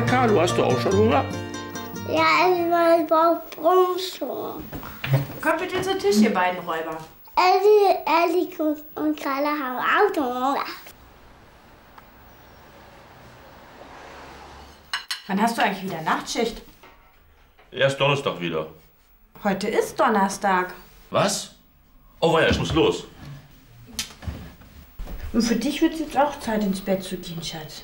du hast doch auch schon Hunger? Ja, mein Bauch brummt schon. Kommt bitte zu Tisch, ihr beiden Räuber. Ellie, Ellie und, Carla haben auch schon Hunger. Wann hast du eigentlich wieder Nachtschicht? Erst Donnerstag wieder. Heute ist Donnerstag. Was? Oh, weia, ich muss los. Und für dich wird es jetzt auch Zeit, ins Bett zu gehen, Schatz.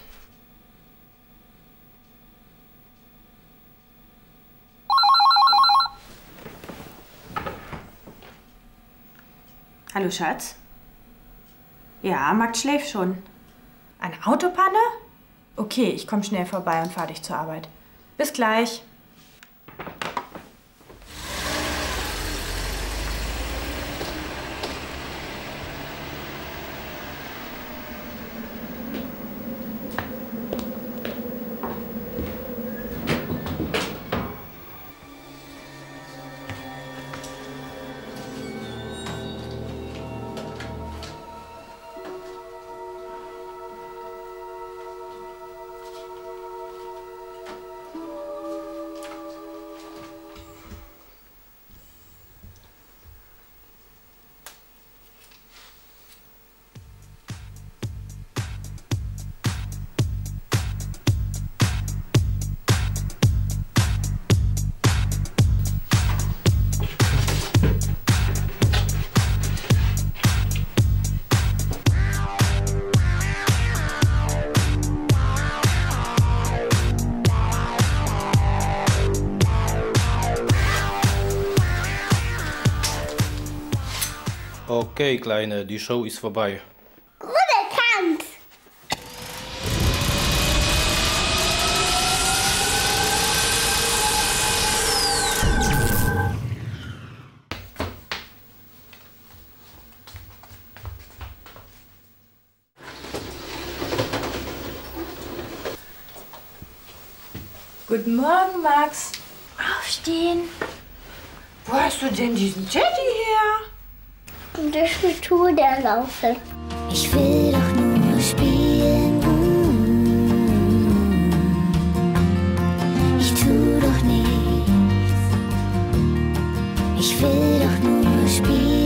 Hallo, Schatz? Ja, Max schläft schon. Eine Autopanne? Okay, ich komme schnell vorbei und fahre dich zur Arbeit. Bis gleich. Okay, Kleine, die Show ist vorbei. Guter Tanz. Guten Morgen, Max. Aufstehen. Wo hast du denn diesen Teddy her? und durch die der laufen. Ich will doch nur spielen. Ich tu doch nichts. Ich will doch nur spielen.